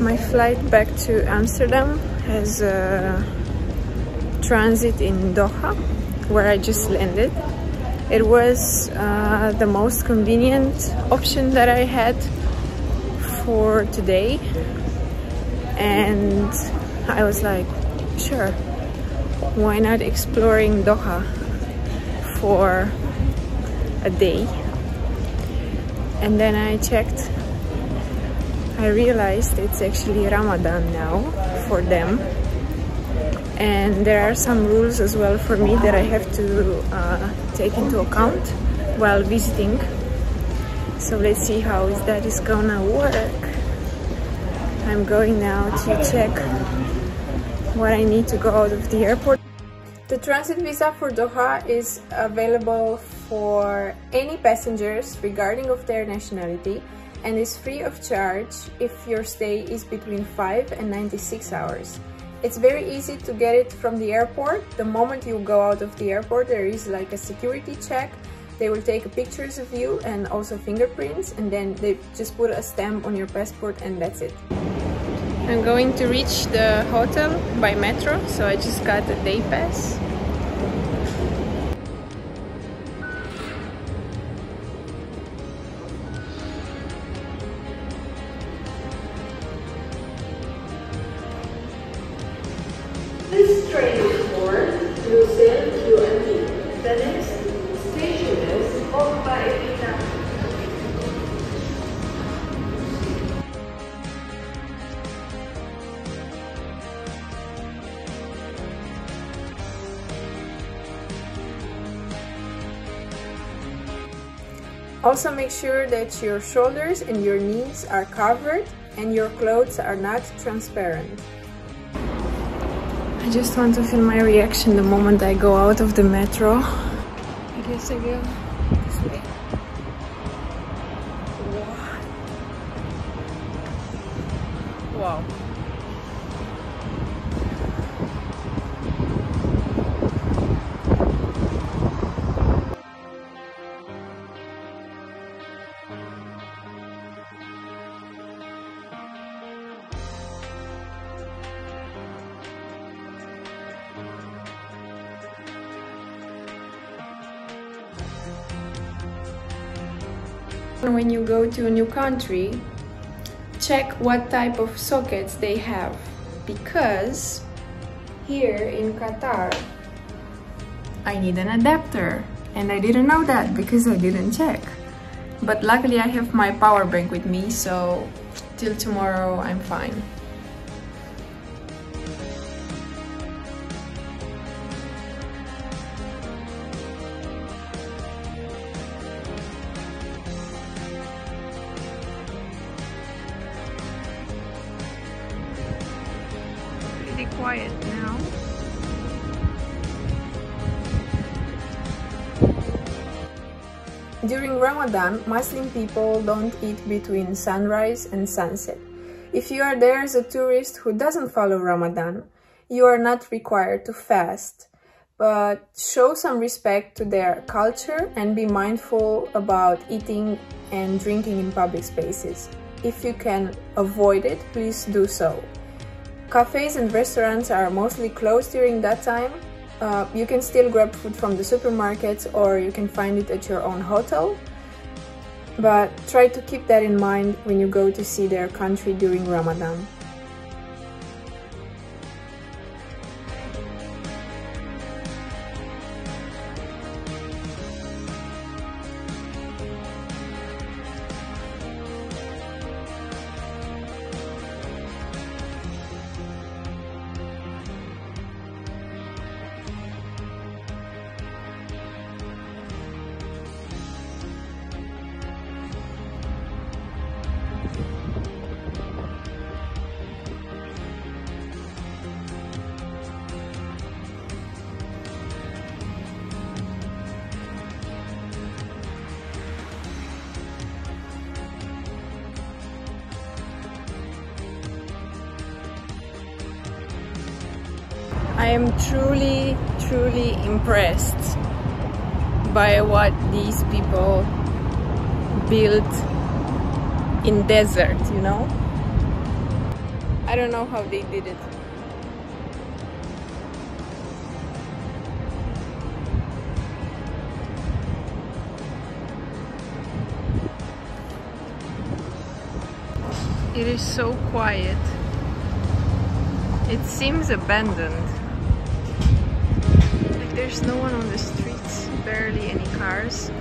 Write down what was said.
My flight back to Amsterdam has a transit in Doha, where I just landed. It was uh, the most convenient option that I had for today and I was like, sure, why not exploring Doha for a day? And then I checked, I realized it's actually Ramadan now for them. And there are some rules as well for me that I have to uh, take into account while visiting. So let's see how is that is gonna work. I'm going now to check what I need to go out of the airport. The transit visa for Doha is available for any passengers regarding of their nationality and is free of charge if your stay is between 5 and 96 hours. It's very easy to get it from the airport. The moment you go out of the airport there is like a security check they will take pictures of you and also fingerprints and then they just put a stamp on your passport and that's it. I'm going to reach the hotel by metro, so I just got a day pass. This is for. The. Also make sure that your shoulders and your knees are covered and your clothes are not transparent. I just want to feel my reaction the moment I go out of the metro. I guess I go When you go to a new country, check what type of sockets they have because here in Qatar, I need an adapter and I didn't know that because I didn't check. But luckily I have my power bank with me, so till tomorrow I'm fine. Quiet now. During Ramadan, Muslim people don't eat between sunrise and sunset. If you are there as a tourist who doesn't follow Ramadan, you are not required to fast, but show some respect to their culture and be mindful about eating and drinking in public spaces. If you can avoid it, please do so. Cafes and restaurants are mostly closed during that time, uh, you can still grab food from the supermarkets or you can find it at your own hotel. But try to keep that in mind when you go to see their country during Ramadan. I am truly, truly impressed by what these people built in desert, you know? I don't know how they did it. It is so quiet. It seems abandoned. There's no one on the streets, barely any cars